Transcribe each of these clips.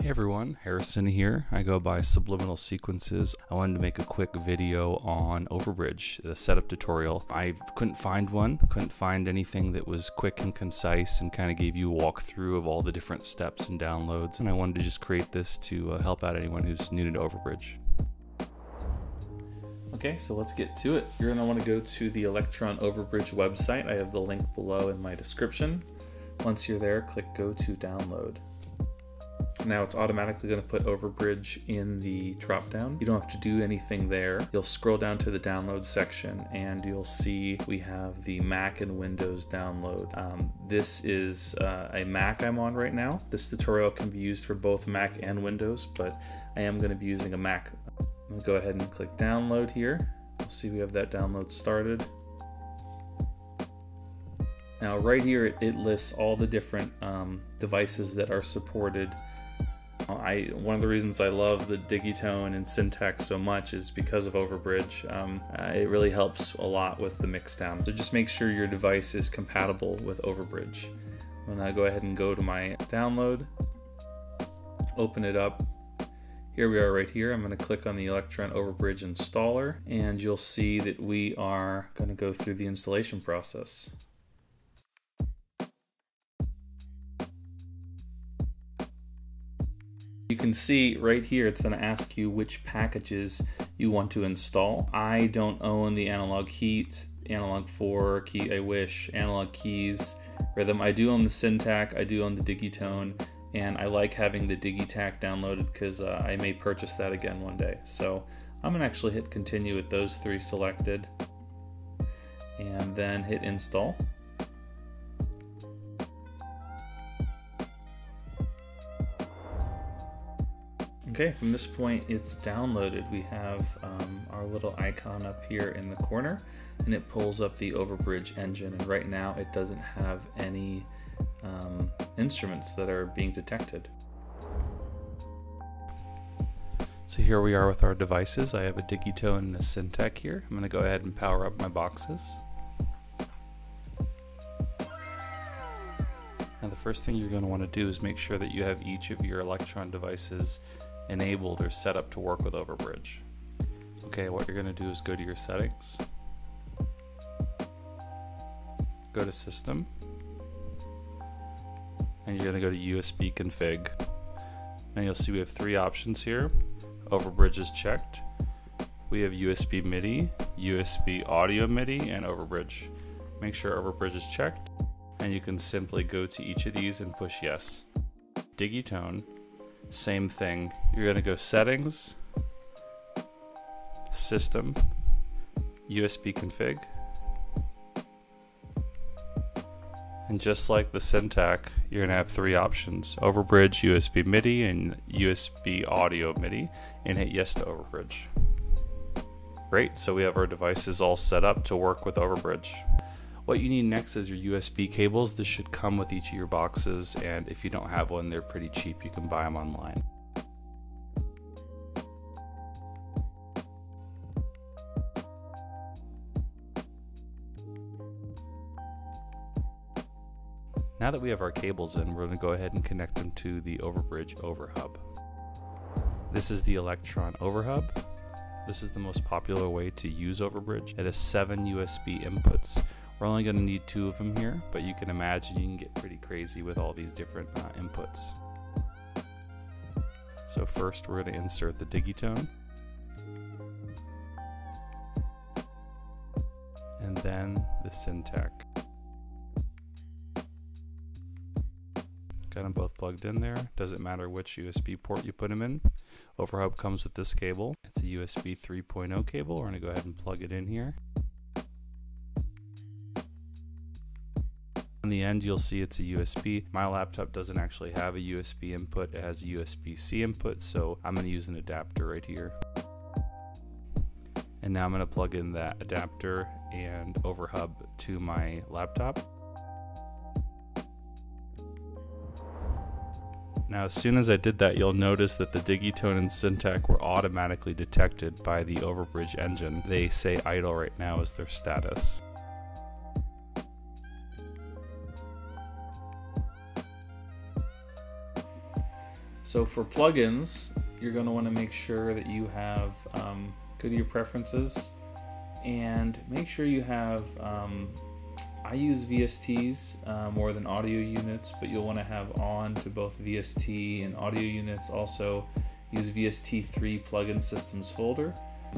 Hey everyone, Harrison here. I go by Subliminal Sequences. I wanted to make a quick video on Overbridge, the setup tutorial. I couldn't find one, couldn't find anything that was quick and concise and kind of gave you a walkthrough of all the different steps and downloads. And I wanted to just create this to uh, help out anyone who's new to Overbridge. Okay, so let's get to it. You're to want to go to the Elektron Overbridge website. I have the link below in my description. Once you're there, click Go to Download. Now it's automatically going to put Overbridge in the dropdown. You don't have to do anything there. You'll scroll down to the download section and you'll see we have the Mac and Windows download. Um, this is uh, a Mac I'm on right now. This tutorial can be used for both Mac and Windows, but I am going to be using a Mac. I'm going to go ahead and click download here. You'll see we have that download started. Now right here it, lists all the different um, devices that are supported I one of the reasons I love the Digitone and Syntakt so much is because of Overbridge. Um, uh, it really helps a lot with the mixdown. So just make sure your device is compatible with Overbridge. I'm gonna go ahead and go to my download, open it up. Here we are right here. I'm going to click on the Elektron Overbridge installer and you'll see that we are going to go through the installation process. Can see right here it's going to ask you which packages you want to install. I don't own the analog heat, analog 4, key I wish, analog keys, rhythm. I do own the Syntakt, I do own the Digitone, and I like having the Digitakt downloaded because uh, I may purchase that again one day. So I'm going to actually hit continue with those three selected and then hit install. Okay, from this point it's downloaded. We have um, our little icon up here in the corner and it pulls up the Overbridge engine and right now it doesn't have any um, instruments that are being detected. So here we are with our devices. I have a Digitone and a Syntakt here. I'm going to go ahead and power up my boxes. Now the first thing you're going to want to do is make sure that you have each of your Elektron devices enabled or set up to work with Overbridge. Okay, what you're going to do is go to your settings, go to System, and you're going to go to USB config. And you'll see we have three options here. Overbridge is checked. We have USB MIDI, USB audio MIDI, and Overbridge. Make sure Overbridge is checked, and you can simply go to each of these and push yes. Digitone same thing. You're going to go settings, system, USB config. And just like the Syntakt, you're going to have three options Overbridge, USB MIDI, and USB audio MIDI, and hit yes to Overbridge. Great, so we have our devices all set up to work with Overbridge. What you need next is your USB cables. This should come with each of your boxes, and if you don't have one, they're pretty cheap. You can buy them online. Now that we have our cables in, we're going to go ahead and connect them to the Overbridge Overhub. This is the Elektron Overhub. This is the most popular way to use Overbridge. It has seven USB inputs, we're only going to need two of them here, but you can imagine you can get pretty crazy with all these different uh, inputs. So first we're going to insert the digitone. And then the Syntakt. Got them both plugged in there. Doesn't matter which USB port you put them in. Overhub comes with this cable. It's a USB 3.0 cable. We're going to go ahead and plug it in here. On the end, you'll see it's a USB. My laptop doesn't actually have a USB input, it has a USB-C input, so I'm going to use an adapter right here. And now I'm going to plug in that adapter and overhub to my laptop. Now, as soon as I did that, you'll notice that the Digitone and Syntakt were automatically detected by the Overbridge engine. They say idle right now is their status. So for plugins, you're going to want to make sure that you have um, go to your preferences and make sure you have. Um, I use VSTs uh, more than audio units, but you'll want to have on to both VST and audio units. Also, use VST3 plugin systems folder.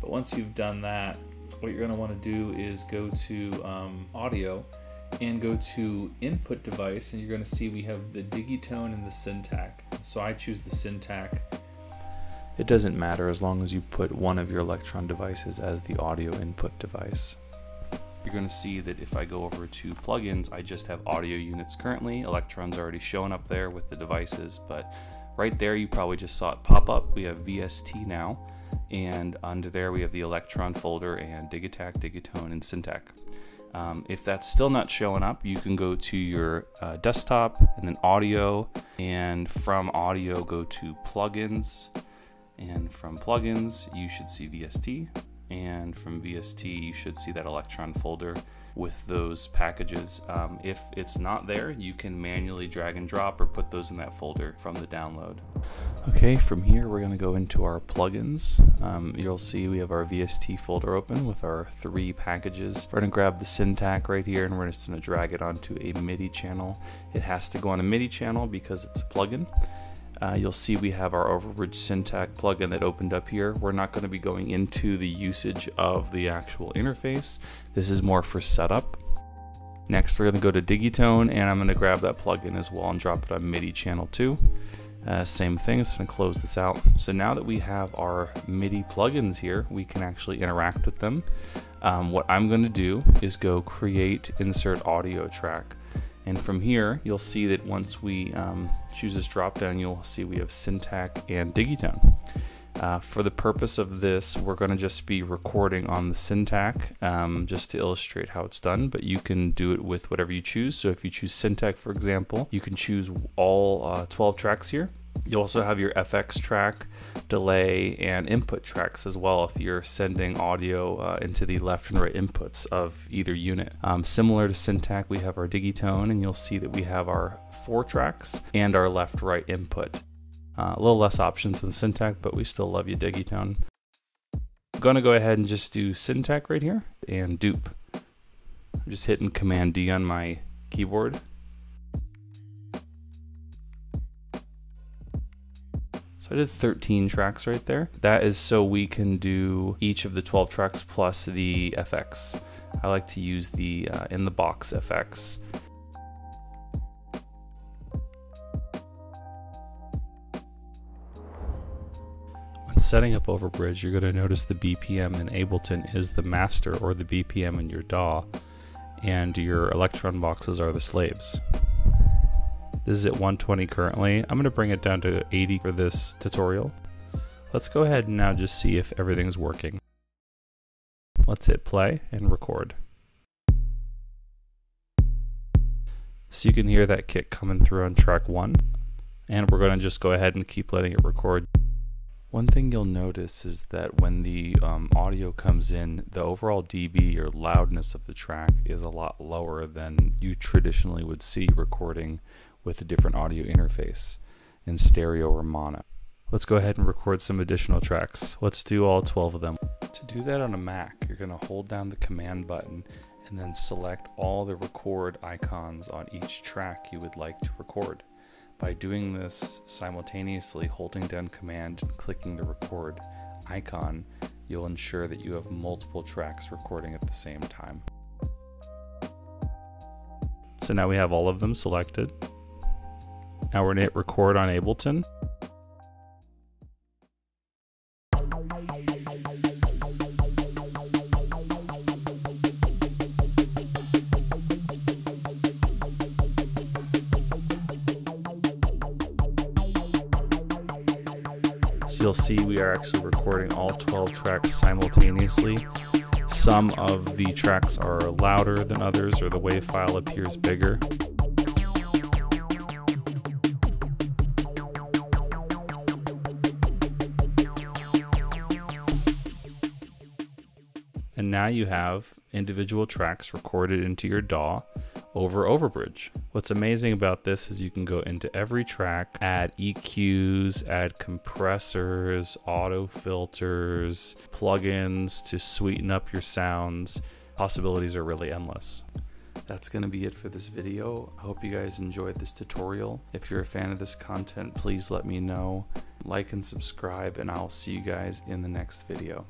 But once you've done that, what you're going to want to do is go to um, audio and go to input device and you're going to see we have the digitone and the Syntakt. So I choose the Syntakt. It doesn't matter as long as you put one of your Elektron devices as the audio input device. You're going to see that if I go over to plugins, I just have audio units currently. Elektron's already showing up there with the devices, but right there you probably just saw it pop up. We have VST now, and under there we have the Elektron folder and Digitakt, Digitone, and Syntakt. Um, if that's still not showing up, you can go to your uh, desktop and then audio, and from audio, go to plugins. And from plugins, you should see VST, and from VST, you should see that Elektron folder with those packages. Um, if it's not there, you can manually drag and drop or put those in that folder from the download. Okay, from here we're going to go into our plugins. Um, you'll see we have our VST folder open with our three packages. We're going to grab the Syntakt right here and we're just going to drag it onto a MIDI channel. It has to go on a MIDI channel because it's a plugin. Uh, you'll see we have our Overbridge Syntakt plugin that opened up here. We're not going to be going into the usage of the actual interface. This is more for setup. Next, we're going to go to Digitone, and I'm going to grab that plugin as well and drop it on MIDI channel 2. Uh, same thing, so I'm going to close this out. So now that we have our MIDI plugins here, we can actually interact with them. Um, what I'm going to do is go create insert audio track. And from here, you'll see that once we um, choose this dropdown, you'll see we have Syntakt and Digitone. Uh, for the purpose of this, we're going to just be recording on the Syntakt um, just to illustrate how it's done, but you can do it with whatever you choose. So if you choose Syntakt, for example, you can choose all uh, 12 tracks here. You also have your FX track, delay, and input tracks as well if you're sending audio uh, into the left and right inputs of either unit. Um, similar to Syntakt, we have our Digitone, and you'll see that we have our four tracks and our left right input. Uh, a little less options than Syntakt, but we still love you, Digitone. I'm to go ahead and just do Syntakt right here and dupe. I'm just hitting Command D on my keyboard So I did 13 tracks right there. That is so we can do each of the 12 tracks plus the FX. I like to use the uh, in the box FX. When setting up Overbridge, you're going to notice the BPM in Ableton is the master or the BPM in your DAW, and your Elektron boxes are the slaves. This is at 120 currently. I'm going to bring it down to 80 for this tutorial. Let's go ahead and now just see if everything's working. Let's hit play and record. So you can hear that kick coming through on track 1. And we're going to just go ahead and keep letting it record. One thing you'll notice is that when the um, audio comes in, the overall dB or loudness of the track is a lot lower than you traditionally would see recording with a different audio interface in stereo or mono. Let's go ahead and record some additional tracks. Let's do all 12 of them. To do that on a Mac, you're going to hold down the command button and then select all the record icons on each track you would like to record. By doing this simultaneously, holding down command and clicking the record icon, you'll ensure that you have multiple tracks recording at the same time. So now we have all of them selected. Now we're to hit record on Ableton. So you'll see we are actually recording all 12 tracks simultaneously. Some of the tracks are louder than others or the WAV file appears bigger. And now you have individual tracks recorded into your DAW over Overbridge. What's amazing about this is you can go into every track, add EQs, add compressors, auto filters, plugins to sweeten up your sounds. Possibilities are really endless. That's going to be it for this video. I hope you guys enjoyed this tutorial. If you're a fan of this content, please let me know. Like and subscribe, and I'll see you guys in the next video.